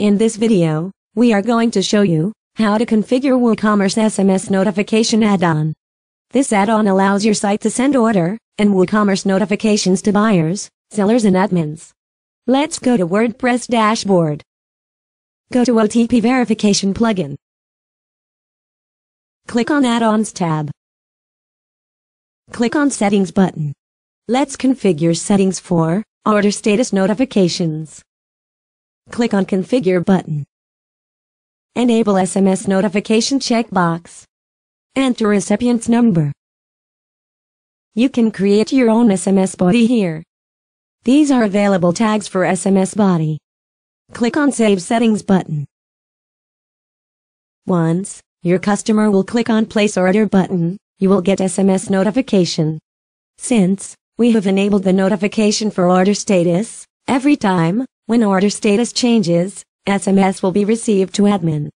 In this video, we are going to show you how to configure WooCommerce SMS notification add-on. This add-on allows your site to send order and WooCommerce notifications to buyers, sellers and admins. Let's go to WordPress dashboard. Go to OTP verification plugin. Click on Add-ons tab. Click on Settings button. Let's configure settings for order status notifications. Click on Configure button. Enable SMS notification checkbox. Enter recipient's number. You can create your own SMS body here. These are available tags for SMS body. Click on Save Settings button. Once your customer will click on Place Order button, you will get SMS notification. Since we have enabled the notification for order status, every time when order status changes, SMS will be received to admin.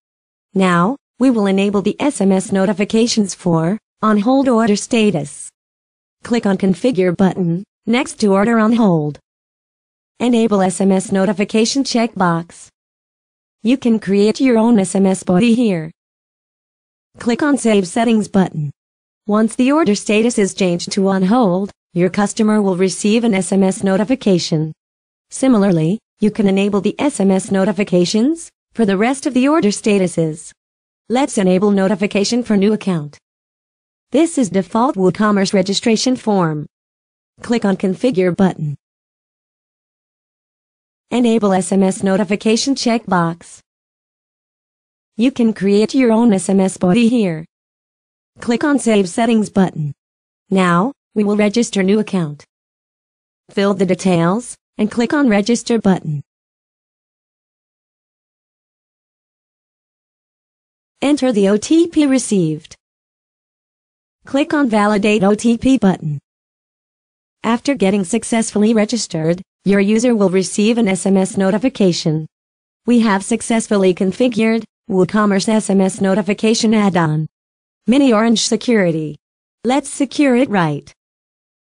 Now, we will enable the SMS notifications for on hold order status. Click on Configure button next to Order on hold. Enable SMS notification checkbox. You can create your own SMS body here. Click on Save Settings button. Once the order status is changed to on hold, your customer will receive an SMS notification. Similarly, you can enable the SMS notifications for the rest of the order statuses. Let's enable notification for new account. This is default WooCommerce registration form. Click on Configure button. Enable SMS notification checkbox. You can create your own SMS body here. Click on Save Settings button. Now, we will register new account. Fill the details, and click on Register button. Enter the OTP received. Click on Validate OTP button. After getting successfully registered, your user will receive an SMS notification. We have successfully configured WooCommerce SMS notification add-on. miniOrange Security. Let's secure it right.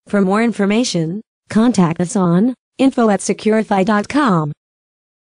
For more information, contact us on info at xecurify.com.